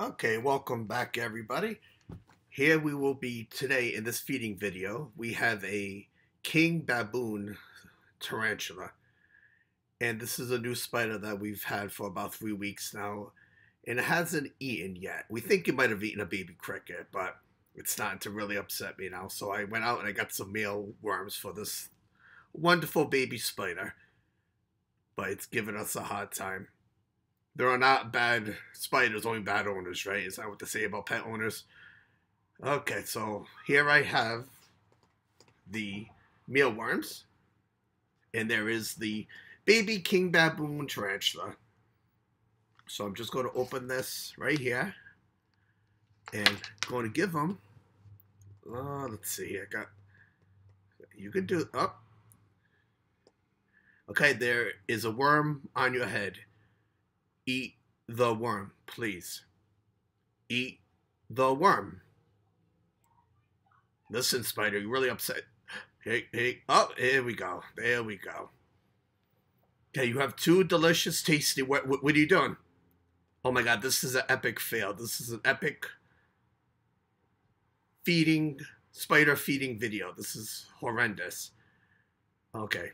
Okay, welcome back everybody. Here we will be today in this feeding video. We have a king baboon tarantula. And this is a new spider that we've had for about three weeks now. And it hasn't eaten yet. We think it might have eaten a baby cricket, but it's starting to really upset me now. So I went out and I got some mealworms for this wonderful baby spider. But it's giving us a hard time there are not bad spiders, only bad owners, right? Is that what they say about pet owners? Okay, so here I have the mealworms, and there is the baby king baboon tarantula. So I'm just going to open this right here, and going to give them. Oh, uh, let's see. I got. You can do up. Oh. Okay, there is a worm on your head. Eat the worm, please. Eat the worm. Listen, Spider, you're really upset. Hey, hey, oh, here we go. There we go. Okay, you have two delicious, tasty. What, what, what are you doing? Oh my god, this is an epic fail. This is an epic feeding, spider feeding video. This is horrendous. Okay.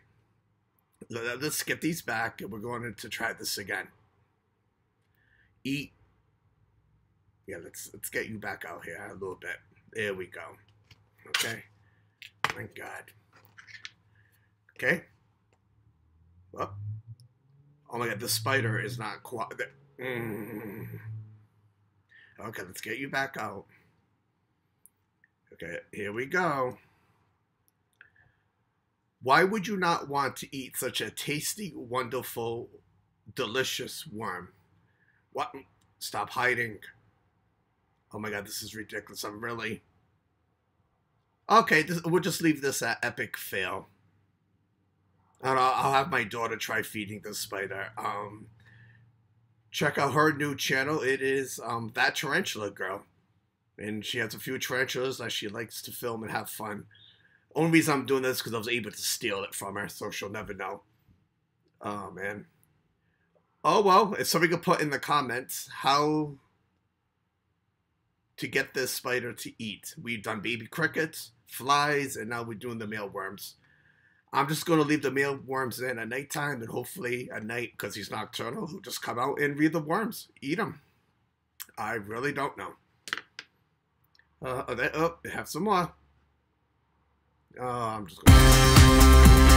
Let's get these back and we're going to try this again eat. Yeah, let's let's get you back out here a little bit. There we go. Okay. Thank God. Okay. Well. Oh my God, the spider is not quite. Mm. Okay, let's get you back out. Okay, here we go. Why would you not want to eat such a tasty, wonderful, delicious worm? What? Stop hiding. Oh my god, this is ridiculous. I'm really. Okay, this, we'll just leave this at epic fail. And I'll, I'll have my daughter try feeding the spider. Um, check out her new channel. It is um, that tarantula girl, and she has a few tarantulas that she likes to film and have fun. Only reason I'm doing this because I was able to steal it from her, so she'll never know. Oh man. Oh well, if somebody could put in the comments how to get this spider to eat. We've done baby crickets, flies, and now we're doing the mealworms. I'm just going to leave the mealworms in at nighttime, and hopefully at night, because he's nocturnal, he'll just come out and read the worms, eat them. I really don't know. Uh, oh, they, oh, have some more. Oh, I'm just going.